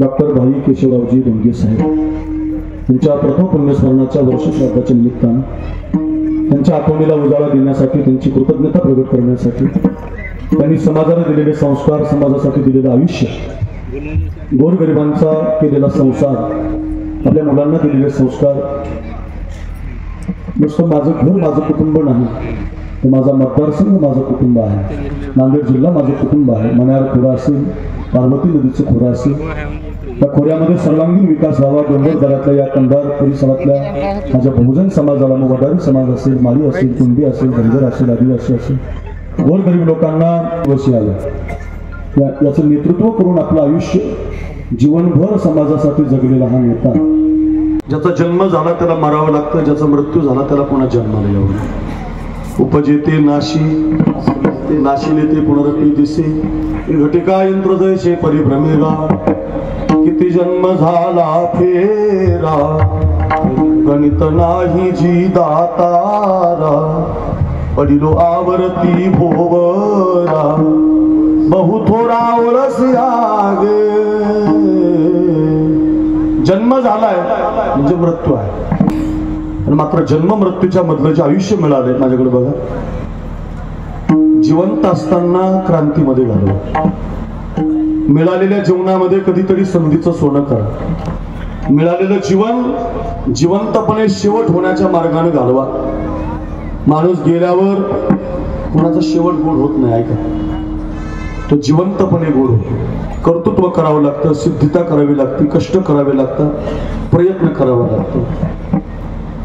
Doctor भाई केशवरावजी डोंगे साहेब. त्यांच्या प्रथम पुण्यस्मरणाच्या वर्षश्राद्धाच्या निमित्तानं त्यांच्या आठवणीला उजाळा देण्यासाठी त्यांची कृतज्ञता प्रकट करण्यासाठी त्यांनी समाजाला दिलेले संस्कार समाजासाठी दिलेलं आयुष्य गोरगरिबांचा केलेला संसार आपल्या मुलांना दिलेले संस्कार नुसतं माझं घर माझं कुटुंब नाही तर माझा मतदारसंघ माझं कुटुंब आहे. नांदेड जिल्हा माझं कुटुंब आहे. मनार पुरा असेल पार्वती नदीचं खोरा असेल. त्या खोऱ्यामध्ये सर्वांगीण विकास व्हावा डोंगर दरातल्या या कंधार परिसरातल्या माझ्या बहुजन समाजाला मग वडारी समाज असेल माळी असेल कुंडी असेल धनगर असेल आदिवासी असेल गोरगरीब लोकांना वशी आलं. या याचं नेतृत्व करून आपलं आयुष्य जीवनभर समाजासाठी जगलेला हा नेता. ज्याचा जन्म झाला त्याला मरावं लागतं ज्याचा मृत्यू झाला त्याला पुन्हा जन्माला यावं लागतं. उपजेते नाशी ते नाशिले ते पुनरपी दिसे. घटिका यंत्र जैसे परिभ्रमेगा किती जन्म झाला फेरा. गणित नाही जी दातारा पडिलो आवर्ती भोवरा. बहु थोडा ओरस जन्म झालाय म्हणजे मृत्यू आहे. आणि मात्र जन्म मृत्यूच्या मधलं जे आयुष्य मिळालंय माझ्याकडे बघा. जिवंत असताना क्रांतीमध्ये घालवा. मिळालेल्या जीवनामध्ये कधीतरी संधीचं सोनं करा. मिळालेलं जीवन जिवंतपणे शेवट होण्याच्या मार्गाने घालवा. माणूस गेल्यावर कोणाचा शेवट गोड होत नाही ऐका. तो जिवंतपणे गोड होतो. कर्तृत्व करावं लागतं सिद्धिता करावी लागते कष्ट करावे लागतात प्रयत्न करावा लागतो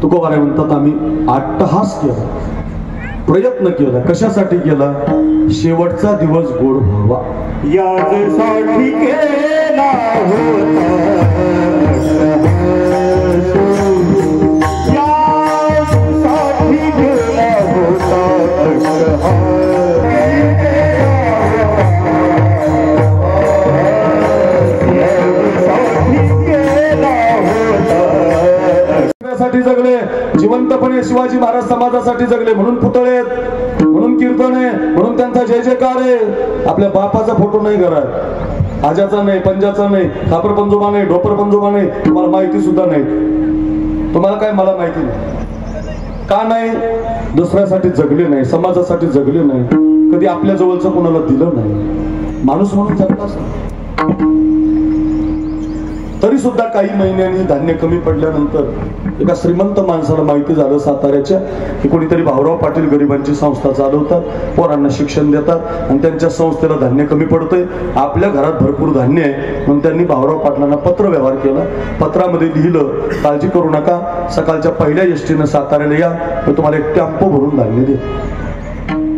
तुकोबारे म्हणतात आम्ही अट्टहास केला. प्रयत्न केला. कशासाठी केला? शेवटचा दिवस गोड व्हावा. यासाठी केला होता. शिवाजी महाराज समाजासाठी जगले म्हणून पुतळे आहेत, म्हणून कीर्तन आहे म्हणून त्यांचा जय जयकार आहे. आपल्या बापाचा फोटो नाही घरात. आजाचा नाही पंजाचा नाही खापर पंजोबा नाही ढोपर पंजोबा नाही तुम्हाला माहिती सुद्धा नाही. तुम्हाला काय मला माहिती नाही. का नाही? दुसऱ्यासाठी जगले नाही समाजासाठी जगले नाही. कधी आपल्या जवळचं कोणाला दिलं नाही. माणूस म्हणून जगलाच नाही तरी सुद्धा काही महिन्यांनी धान्य कमी पडल्यानंतर एका श्रीमंत माणसाला माहिती झालं साताऱ्याच्या की कोणीतरी भाऊराव पाटील गरिबांची संस्था चालवतात पोरांना शिक्षण देतात आणि त्यांच्या संस्थेला धान्य कमी पडतंय. आपल्या घरात भरपूर धान्य आहे. म्हणून त्यांनी भाऊराव पाटलांना पत्र व्यवहार केला. पत्रामध्ये लिहिलं काळजी करू नका सकाळच्या पहिल्या एसटीनं साताऱ्याला या मी तुम्हाला एक टॅम्पो भरून धान्य दे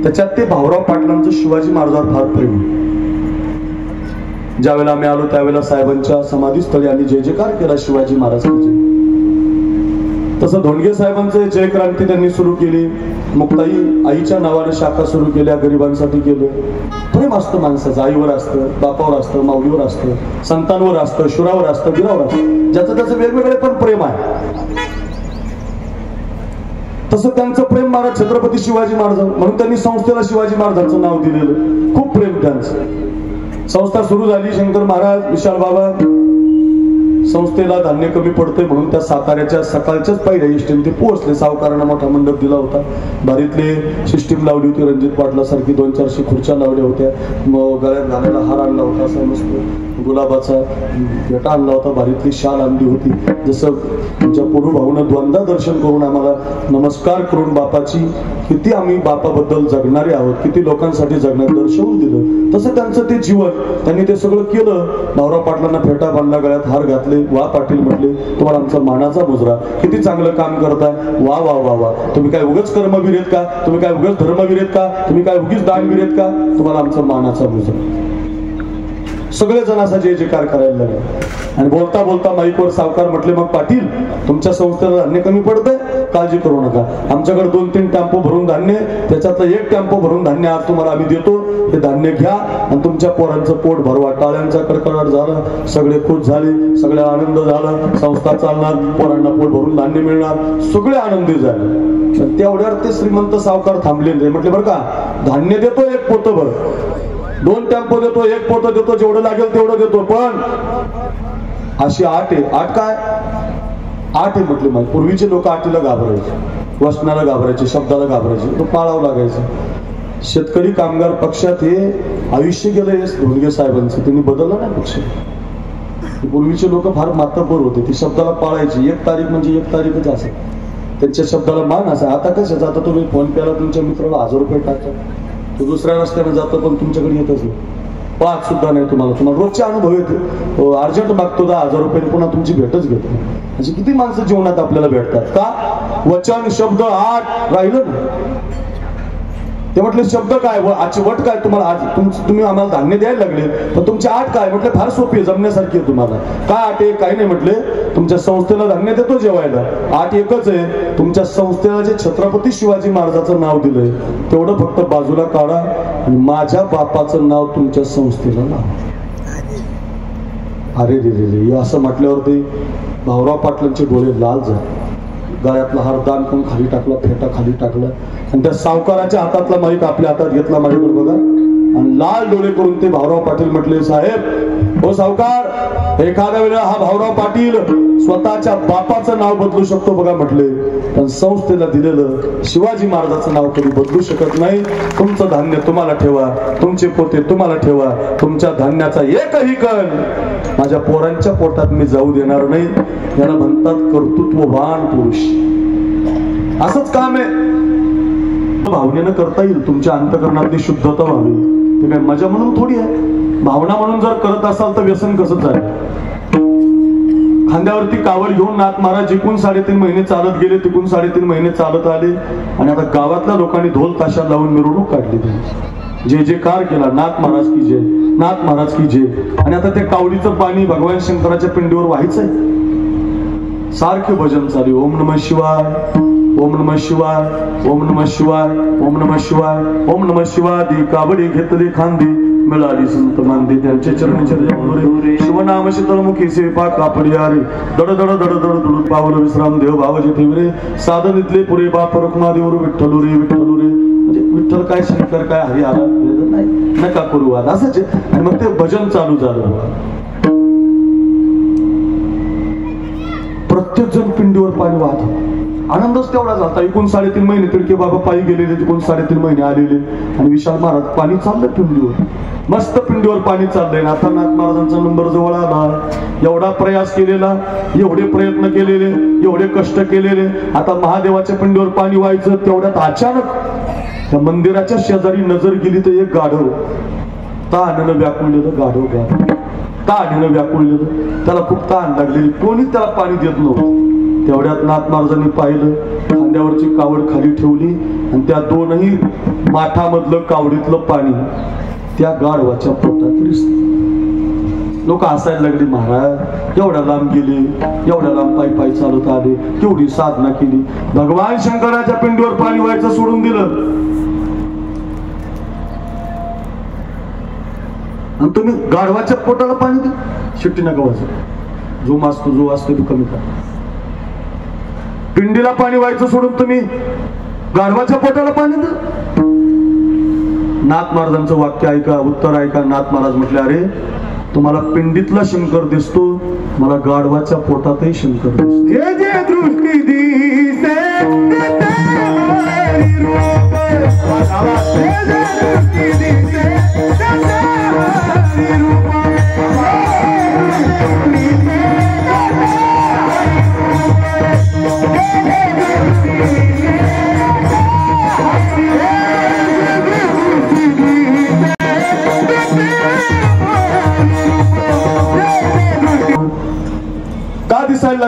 त्याच्यात ते भाऊराव पाटलांचं शिवाजी महाराजांवर फार प्रेम ज्यावेळेला आम्ही आलो त्यावेळेला साहेबांच्या समाधीस्थळी आणि जय जयकार केला शिवाजी महाराजांचे तसं धोंडगे साहेबांचे जय क्रांती त्यांनी सुरू केली. मुक्ताई आईच्या नावाने शाखा सुरू केल्या गरिबांसाठी केलं. प्रेम असतं माणसाचं आईवर असतं बापावर असतं माऊलीवर असतं संतांवर असतं शुरावर असतं गिरावर असतं. ज्याचं त्याचं वेगवेगळे पण प्रेम आहे. तसं त्यांचं प्रेम महाराज छत्रपती शिवाजी महाराज म्हणून त्यांनी संस्थेला शिवाजी महाराजांचं नाव दिलेलं. खूप प्रेम त्यांचं. संस्था सुरू झाली शंकर महाराज विशाल बाबा संस्थेला धान्य कमी पडतंय म्हणून त्या साताऱ्याच्या सकाळच्याच पहिल्या इष्टीने ते पोहोचले. सावकारांना मोठा मंडप दिला होता. बारीतले सिस्टीम लावली होती. रणजित पाटला सारखी दोन चारशे खुर्च्या लावल्या होत्या. गळ्यात घालायला हार आणला होता. असं मस्त गुलाबाचा फेटा आणला होता. भारीतली शाल आणली होती. जसं तुमच्या पोरू भाऊनं द्वंद्वा दर्शन करून आम्हाला नमस्कार करून बापाची किती आम्ही बापाबद्दल जगणारे आहोत किती लोकांसाठी जगणार दर्शवून दिलं. तसं त्यांचं ते जीवन त्यांनी ते सगळं केलं. भाऊराव पाटलांना फेटा बांधला गळ्यात हार घातले. वा पाटील म्हटले तुम्हाला आमचा मानाचा मुजरा. किती चांगलं काम करताय. वा वा वा वा. तुम्ही काय उगच कर्मवीर आहेत का? तुम्ही काय उगच धर्मवीर आहेत का? तुम्ही काय उगीच दानवीर आहेत का? तुम्हाला आमचा मानाचा मुजरा. सगळे जण असा जय जयकार करायला लागले. आणि बोलता बोलता माईकवर सावकार म्हटले मग पाटील तुमच्या संस्थेला धान्य कमी पडतंय? काळजी करू नका. आमच्याकडे दोन तीन टॅम्पो भरून धान्य आहे. त्याच्यातलं एक टॅम्पो भरून धान्य आज तुम्हाला आम्ही देतो. हे धान्य घ्या आणि तुमच्या पोरांचं पोट भरवा. टाळ्यांचा कडकडाट झाला सगळे खुश झाले सगळे आनंद झाला संस्था चालणार पोरांना पोट भरून धान्य मिळणार सगळे आनंदी झाले. तेवढ्यावर ते श्रीमंत सावकार थांबले म्हटले बरं का धान्य देतो एक पोतभर दोन टेम्पो देतो एक पोत देतो जेवढं लागेल तेवढं देतो. पण अशी आठ आहे. आठ काय? आठ आहे म्हटले मला. पूर्वीचे लोक आठीला घाबरायचे वचनाला घाबरायचे शब्दाला घाबरायचे तो पाळावं लागायचं. शेतकरी कामगार पक्षात हे आयुष्य गेलं धोंडगे साहेबांचं. त्यांनी बदललं नाही पक्ष. पूर्वीचे लोक फार मातब्बर होते. ती शब्दाला पाळायची. एक तारीख म्हणजे एक तारीखच असे. त्यांच्या शब्दाला मान असा. आता कशाचं आता तुम्ही फोन पेला तुमच्या मित्राला हजार रुपये टाकता तो दुसऱ्या रस्त्याने जातो पण तुमच्याकडे येतच नाही. पाच सुद्धा नाही तुम्हाला. तुम्हाला रोजचे अनुभव येते. हो, अर्जंट मागतो दहा हजार रुपये पुन्हा तुमची भेटच घेतो अशी किती माणसं जीवनात आपल्याला भेटतात? का? वचन शब्द आठ राहिलं ना ते म्हटले शब्द काय? व आजची वट काय तुम्हाला? आज तुम्ही आम्हाला धान्य द्यायला लागले पण तुमची आठ काय? म्हटलं फार सोपी आहे जमण्यासारखी आहे तुम्हाला. काय आठ आहे? काही नाही म्हटले. तुमच्या संस्थेला धान्य देतो जेवायला. आठ एकच आहे. तुमच्या संस्थेला जे छत्रपती शिवाजी महाराजाचं नाव दिलंय तेवढं फक्त बाजूला काढा आणि माझ्या बापाचं नाव तुमच्या संस्थेला लावा. अरे रे रे रे असं म्हटल्यावरती भाऊराव पाटलांचे डोळे लाल झाले. गळ्यातला हार दान करून खाली टाकला फेटा खाली टाकला. त्या सावकाराच्या हातातला माईक आपल्या हातात घेतला माझ्याकडे बघा. आणि लाल डोळे करून ते भाऊराव पाटील म्हटले साहेब हो सावकार एखाद्या वेळेला हा भाऊराव पाटील स्वतःच्या बापाचं नाव बदलू शकतो बघा म्हटले. पण संस्थेला दिलेलं शिवाजी महाराजाचं नाव कधी बदलू शकत नाही. तुमचं धान्य तुम्हाला ठेवा तुमचे पोते तुम्हाला ठेवा तुमच्या धान्याचा एकही कण माझ्या पोरांच्या पोटात मी जाऊ देणार नाही. याला म्हणतात कर्तृत्ववान पुरुष. असंच काम आहे. भावनेनं करता येईल तुमच्या अंतकरणातली शुद्धता व्हावी. ते काय मजा म्हणून थोडी आहे. भावना म्हणून जर करत असाल तर व्यसन कसं आहे खांद्यावरती कावड घेऊन नाथ महाराज जिकून साडेतीन महिने चालत गेले तिकून साडेतीन महिने चालत आले. आणि आता गावातल्या लोकांनी ढोल ताशा लावून मिरवणूक काढली त्यांची जे जे कार केला नाथ महाराज की जय नाथ महाराज की जय आणि आता त्या कावडीचं पाणी भगवान शंकराच्या पिंडीवर व्हायचंय. सारखे भजन चालू ओम नम शिवाय. ओम नम शिवाय ओम नम शिवाय ओम नम शिवाय ओम नम शिवादी काबडी घेतली खांदी मिळाली संत मांदी त्यांचे चरण चरण शिवनाम शीतळमुखी सेपा कापडी आरे दड दड दड दड दुड पावलं विश्राम देव भावजे ठेवरे साधन इथले पुरे बाप रखुमादेवर विठ्ठल रे विठ्ठल रे म्हणजे विठ्ठल काय शंकर काय हरी आला नाही. नका करू आला असंच आणि मग ते भजन चालू झालं. प्रत्येक जण पिंडीवर पाणी वाहत. होतं. आनंदच तेवढा झाला एकूण साडेतीन महिने तिडके बाबा पायी गेलेले तिकून साडेतीन महिने आलेले. आणि विशाल महाराज पाणी चाललं पिंडीवर. मस्त पिंडीवर पाणी चाललंय. नाथनाथ महाराजांचा नंबर जवळ आला. एवढा प्रयास केलेला एवढे प्रयत्न केलेले एवढे कष्ट केलेले. आता महादेवाच्या पिंडीवर पाणी व्हायचं तेवढ्यात अचानक त्या मंदिराच्या शेजारी नजर गेली तर एक गाढव. ताणनं व्याकुळलेलं गाढव गाढव. ताण्यानं व्याकुळलेलं. त्याला खूप ताण लागलेली. कोणी त्याला पाणी देत नव्हतं. तेवढ्यात नाथ महाराजांनी पाहिलं. खांद्यावरची कावड खाली ठेवली आणि त्या दोनही माठामधलं कावडीतलं पाणी त्या गाढवाच्या पोटात रिसलं. लोक असायला लागले महाराज एवढ्या लांब गेले एवढ्या लांब पायी पायी चालत आले केवढी साधना केली. भगवान शंकराच्या पिंडीवर पाणी व्हायचं सोडून दिलं. आणि तुम्ही गाढवाच्या पोटाला पाणी दे शिट्टी नका वाजव. जो मासतो जो असतो तो कमी करा. पिंडीला पाणी व्हायचं सोडून तुम्ही गाढवाच्या पोटाला पाणी द नाथ महाराजांचं वाक्य ऐका उत्तर ऐका. नाथ महाराज म्हटले अरे तुम्हाला पिंडीतला शंकर दिसतो मला गाढवाच्या पोटातही शंकर दिसतो.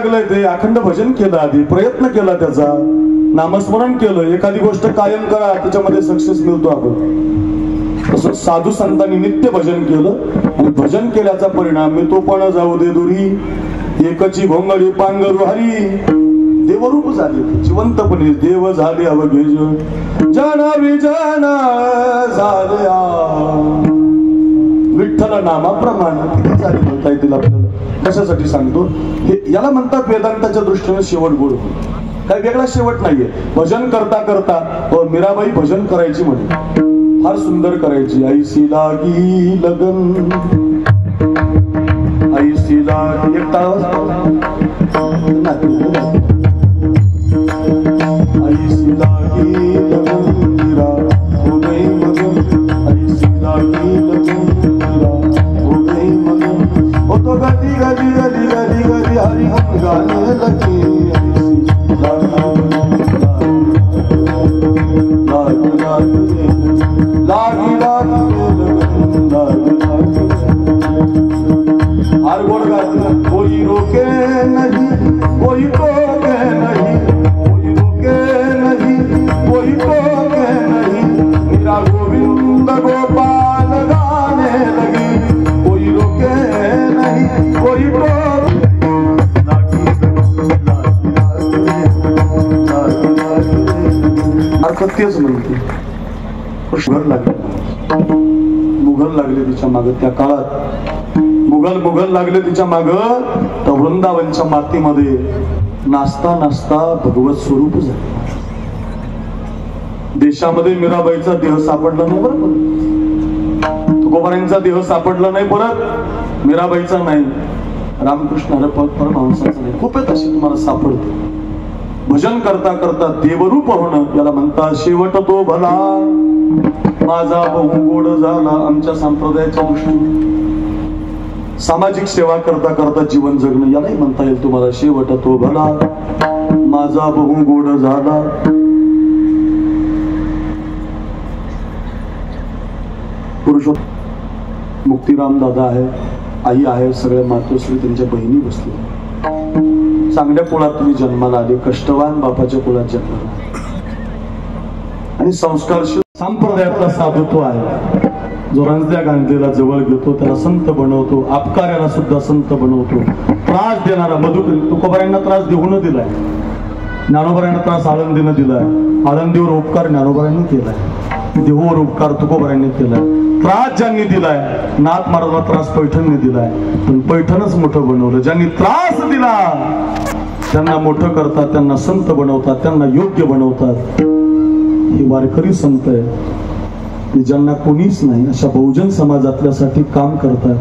लागलंय ते अखंड भजन केलं आधी प्रयत्न केला त्याचा नामस्मरण केलं एखादी गोष्ट कायम करा त्याच्यामध्ये सक्सेस मिळतो आपण. तसं साधू संतांनी नित्य भजन केलं आणि भजन केल्याचा परिणाम मी तो पण जाऊ दे दुरी. एकची भोंगडी पांगरू हरी. देवरूप झाले जिवंतपणे देव झाले अवघेज. जना विजना झाल्या. विठ्ठल नामाप्रमाण किती सारे म्हणता येतील आपल्याला? कशासाठी सांगतो? हे याला म्हणतात वेदांताच्या दृष्टीने शेवट गोड काही वेगळा शेवट नाहीये. भजन करता करता हो, मीराबाई भजन करायची म्हणे. फार सुंदर करायची. आईसी लागी लगन. आईसी लागी एक आईसी लागी मुघल लागले. मुघल लागले तिच्या माग. त्या काळात मुघल मुघल लागले तिच्या माग. तर वृंदावनच्या मातीमध्ये नाचता नाचता भगवत स्वरूप झाले. देशामध्ये मीराबाईचा देह सापडला नाही बरं परत. तुकोबारांचा देह सापडला नाही परत. मीराबाईचा नाही. रामकृष्ण हरे परमहंसाचा नाही. खूप आहेत अशी तुम्हाला सापडते भजन करता करता देवरूप होणं याला म्हणता शेवट तो भला. माझा बहु गोड झाला आमच्या संप्रदायाचा अंश. सामाजिक सेवा करता करता जीवन जगणं यालाही म्हणता येईल तुम्हाला. शेवट तो भला. माझा बहु गोड झाला. पुरुष मुक्तीराम दादा आहे आई आहे सगळ्या मातोश्री त्यांच्या बहिणी बसल्या चांगल्या कुळात तुम्ही जन्माला आले कष्टवान बापाच्या कुळात जन्माला आणि संस्कारशील संप्रदायातला साधुत्व आहे. जो रणद्या गांधीला जवळ घेतो त्याला संत बनवतो अपकार्याला सुद्धा संत बनवतो. त्रास देणारा मधुकरी तुकोबाऱ्यांना त्रास देऊन दिलाय. ज्ञानोबऱ्यांना त्रास आळंदीनं दिलाय. आळंदीवर उपकार ज्ञानोबाऱ्यांनी केलाय. देहूवर उपकार तुकोबऱ्यांनी केलाय. त्रास ज्यांनी दिलाय नाथ महाराजला त्रास पैठणने दिलाय. पण पैठणच मोठं बनवलं. ज्यांनी त्रास दिला त्यांना मोठं करतात त्यांना संत बनवतात त्यांना योग्य बनवतात. ही वारकरी संत आहे. की ज्यांना कोणीच नाही अशा बहुजन समाजातल्यासाठी काम करतात.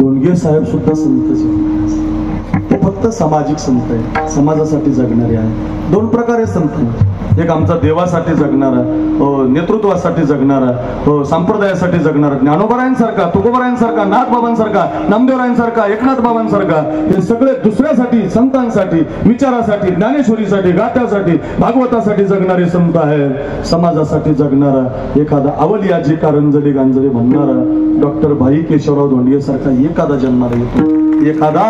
दोनगे साहेब सुद्धा संतच ते फक्त सामाजिक संत आहे समाजासाठी जगणारे आहे दोन प्रकारे संत आहेत. एक आमचा देवासाठी जगणारा हो, नेतृत्वासाठी जगणारा हो, संप्रदायासाठी जगणारा ज्ञानोबरायांसारखा तुकोबरायांसारखा नाथबाबांसारखा नामदेवरायांसारखा एकनाथ बाबांसारखा हे सगळे दुसऱ्यासाठी संतांसाठी विचारासाठी ज्ञानेश्वरीसाठी गात्यासाठी भागवतासाठी जगणारे संत आहे. समाजासाठी जगणारा एखादा अवलियाजी कारंजली गांजली म्हणणारा डॉक्टर भाई केशवराव धोंडिये सारखा एखादा जन्माला येतो. एखादा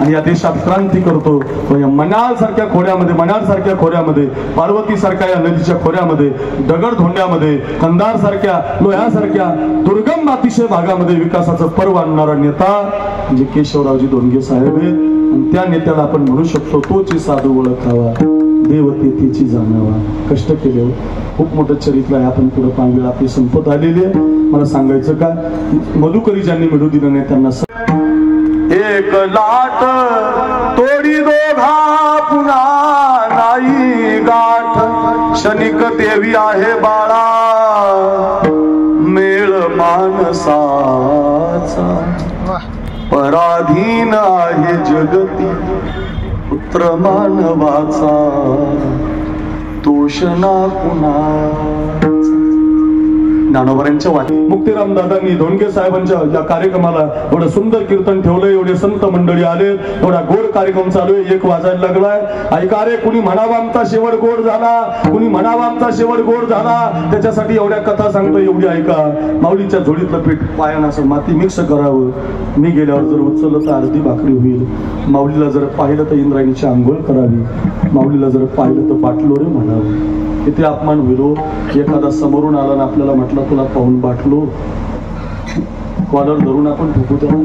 आणि या देशात क्रांती. करतो या मनाळ सारख्या खोऱ्यामध्ये मनाळ सारख्या खोऱ्यामध्ये पार्वती सारख्या या नदीच्या खोऱ्यामध्ये दगड धोंड्यामध्ये कंदार सारख्या लोह्यासारख्या दुर्गम अतिशय भागामध्ये विकासाचं पर्व आणणारा नेता म्हणजे केशवरावजी दोनगे साहेब आहेत. आणि त्या नेत्याला आपण म्हणू शकतो तोची साधू ओळखावा देवतेची जाणावा. कष्ट केले हो. खूप मोठं चरित्र आहे. आपण पुढे पाहिलं आपली संपत आलेली आहे. मला सांगायचं का? मधुकरी ज्यांनी मिळू दिलं नाही त्यांना एक लाट तोडी दोघा पुन्हा नाही गाठ. क्षणिक देवी आहे बाळा मेळ मानसाचा. पराधीन आहे जगती पुत्र मानवाचा. ना कुणाचा ज्ञानोबरांच्या वाटी मुक्तीराम दादांनी धोंडगे साहेबांच्या या कार्यक्रमाला एवढं सुंदर कीर्तन ठेवलंय एवढे संत मंडळी आले एवढा गोड कार्यक्रम चालू आहे एक वाजायला लागलाय. ऐका रे कुणी म्हणावा आमचा शेवट गोड झाला? कुणी म्हणावा आमचा शेवट गोड झाला? त्याच्यासाठी एवढ्या कथा सांगतो एवढी ऐका. माऊलीच्या झोडीतलं पीठ पायान असं माती मिक्स करावं. मी गेल्यावर जर उचललं तर अर्धी भाकरी होईल. माऊलीला जर पाहिलं तर इंद्रायणीची आंघोळ करावी. माऊलीला जर पाहिलं तर बाटलोरे म्हणावं. किती अपमान होईल हो. एखादा समोरून आला ना आपल्याला म्हटलं तुला पाहून बाटलो कॉलर धरून आपण ठोकू त्याला.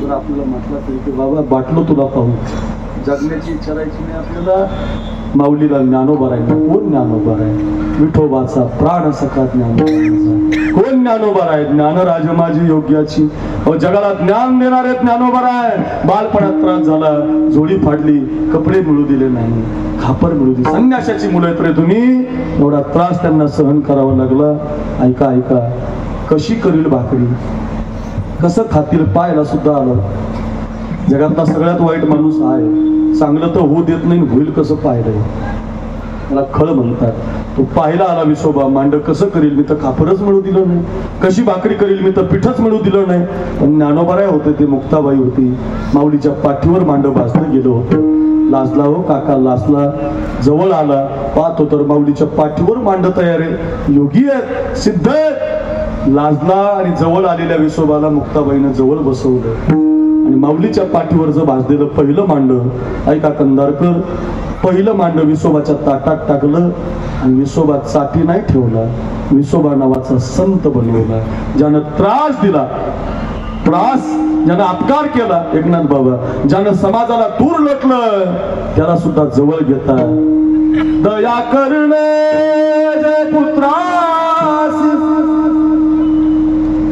जर आपल्याला म्हटलं तरी की बाबा बाटलो तुला पाहून जगण्याची इच्छा राहायची नाही आपल्याला. माऊलीला ज्ञानोबा आहे कोण ज्ञानोबा आहे विठोबाचा प्राण सखा ज्ञान कोण ज्ञानोबा आहे? ज्ञानराज माझी योग्याची. अहो जगाला ज्ञान देणारे ज्ञानोबा आहे. बालपणात त्रास झाला जोडी फाडली कपडे मिळू दिले नाही खापर मिळू दिले. संन्याशाची मुलं आहेत रे तुम्ही. एवढा त्रास त्यांना सहन करावा लागला. ऐका ऐका. कशी करील भाकरी? कसं खातील? पायला सुद्धा आलं. जगातला सगळ्यात वाईट माणूस आहे. चांगलं तर होऊ देत नाही होईल कसं पाहिलंय मला खळ म्हणतात. तो पाहायला आला विसोबा मांड कसं करील? मी तर खापरच मिळू दिलं नाही. कशी भाकरी करील? मी तर पिठच मिळू दिलं नाही. पण ज्ञानोबाराय होते ते मुक्ताबाई होती. माऊलीच्या पाठीवर मांड भाजलं गेलो होतं. लाजला हो काका लाजला. जवळ आला पाहतो तर माऊलीच्या पाठीवर मांड तयार आहे. योगी आहेत सिद्ध आहेत. लाजला आणि जवळ आलेल्या विसोबाला मुक्ताबाईनं जवळ बसवलं. आणि माऊलीच्या पाठीवर जर भाजलेलं पहिलं मांड ऐका कंदारकर पहिलं मांड विसोबाच्या ताटात टाकलं आणि विसोबा चाटी नाही ठेवला. विसोबा नावाचा संत बनवला. ज्यानं त्रास दिला त्रास ज्यानं अपकार केला एकनाथ बाबा ज्यानं समाजाला दूर लटलं त्याला सुद्धा जवळ घेता. दया करणे जय पुत्रास.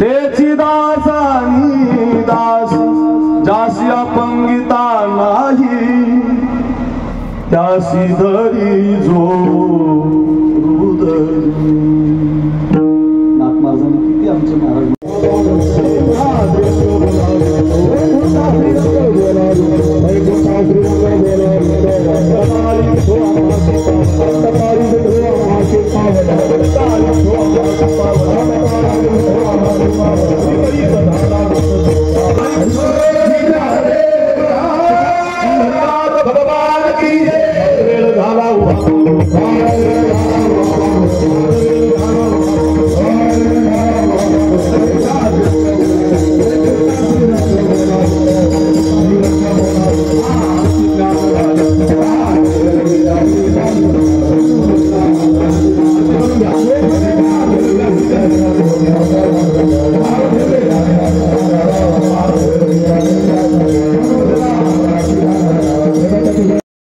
तेची दास आणि दास जासी अपंगिता नाही. Ja si dari zo Nakmazdan gitti amcam aracım. Thank you. ya